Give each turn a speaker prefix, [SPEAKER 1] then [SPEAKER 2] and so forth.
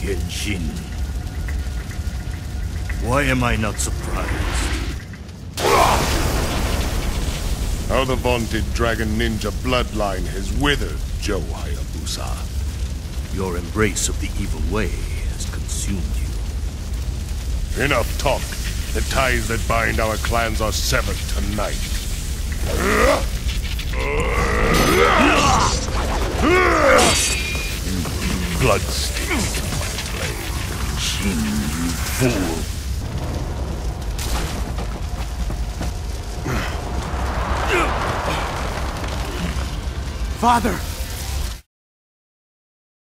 [SPEAKER 1] Genshin. Why am I not surprised?
[SPEAKER 2] How the vaunted Dragon Ninja bloodline has withered, Joe Hayabusa.
[SPEAKER 1] Your embrace of the evil way has consumed you.
[SPEAKER 2] Enough talk. The ties that bind our clans are severed tonight.
[SPEAKER 1] Bloodstained my you fool.
[SPEAKER 3] Father!